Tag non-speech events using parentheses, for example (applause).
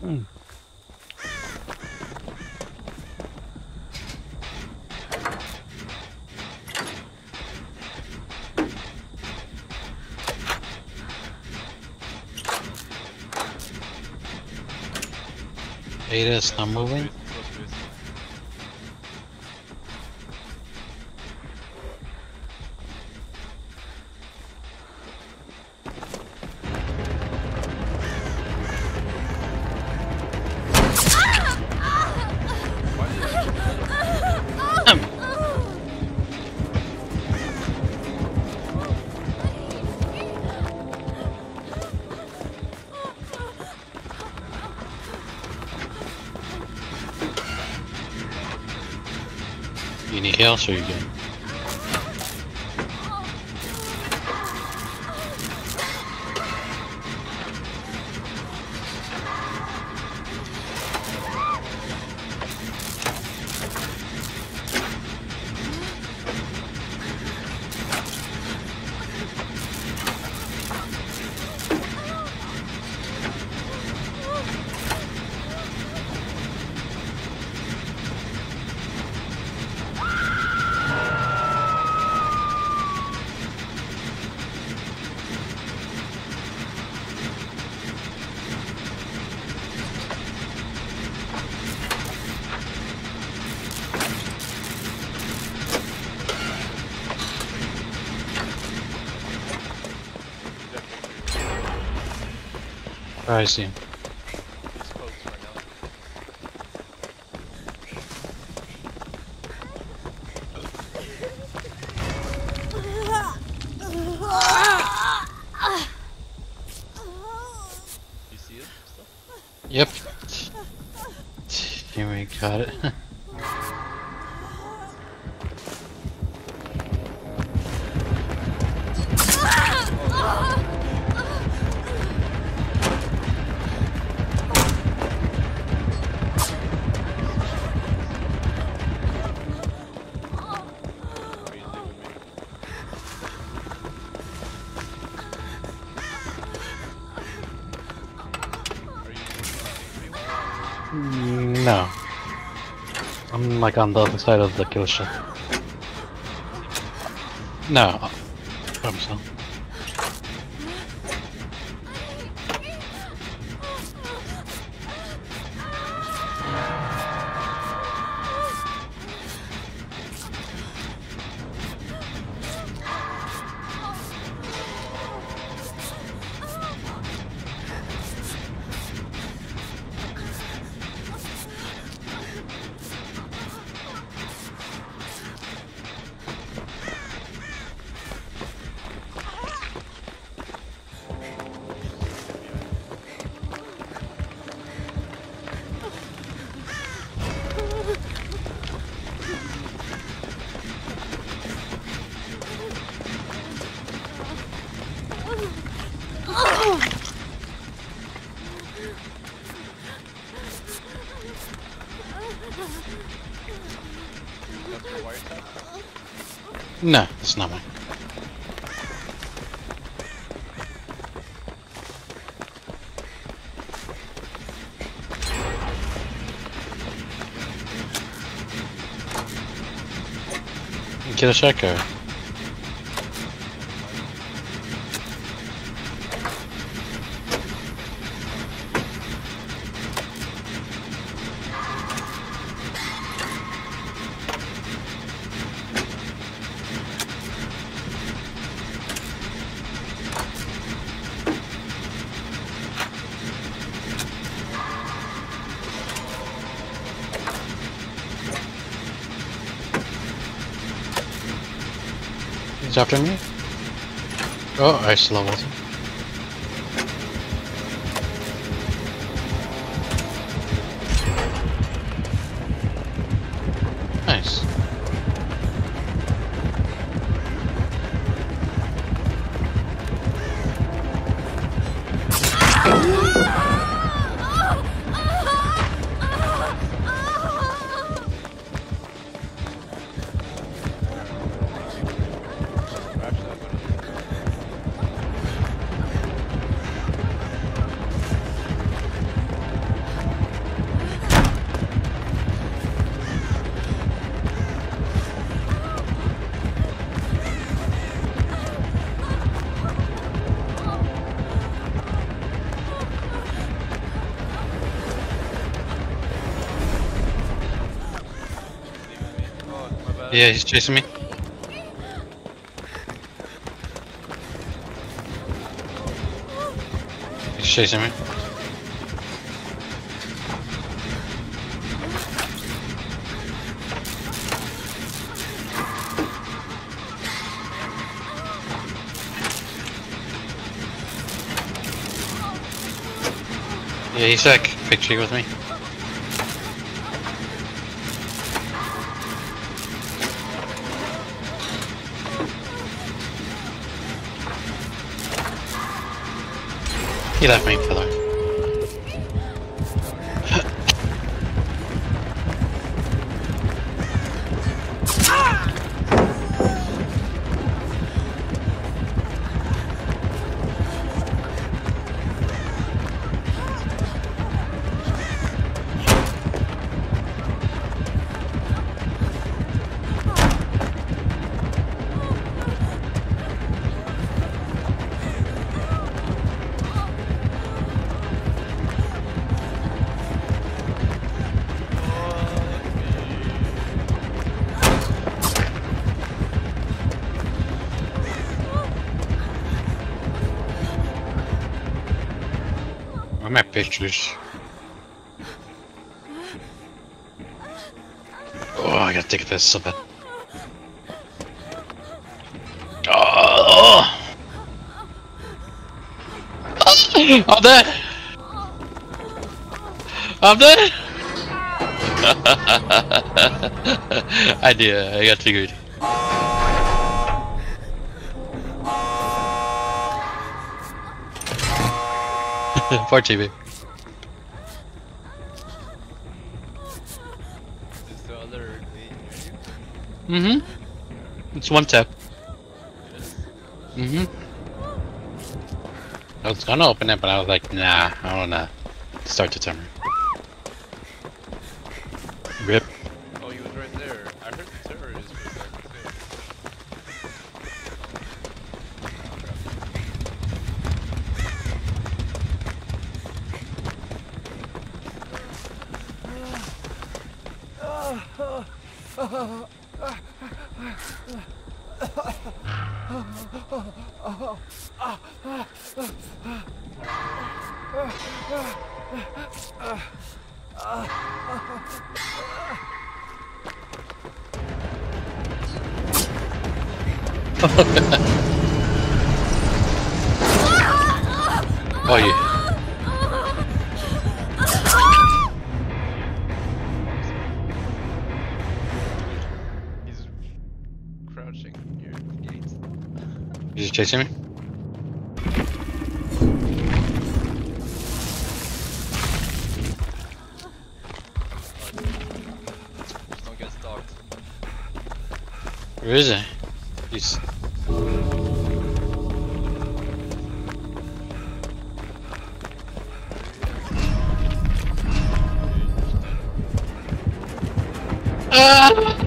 Ada is not moving. Need heals or you good? I see. These folks right now. You see it? Stuff? Yep. Here we got it. (laughs) no. I'm like on the other side of the kill shot. No. I'm so. No, it's not mine. Get a checker. After me? Oh, I slow it? Yeah, he's chasing me. He's chasing me. Yeah, he's like tree with me. He left me, killer. Pictures? Oh, I gotta take this so bad. Oh! I'm dead! I'm dead! (laughs) I did, I got triggered. (laughs) Poor TV. The other you? Mm-hmm. It's one tap. Mm-hmm. I was gonna open it, but I was like, nah, I wanna start the timer. Oh yeah. Chasing me. Don't get stalked. Where is he? He's. Ah!